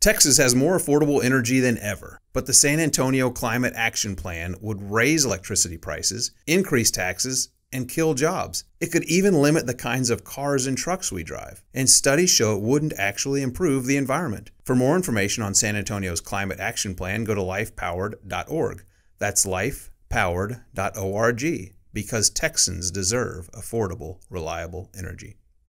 Texas has more affordable energy than ever, but the San Antonio Climate Action Plan would raise electricity prices, increase taxes, and kill jobs. It could even limit the kinds of cars and trucks we drive. And studies show it wouldn't actually improve the environment. For more information on San Antonio's Climate Action Plan, go to lifepowered.org. That's lifepowered.org because Texans deserve affordable, reliable energy.